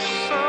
so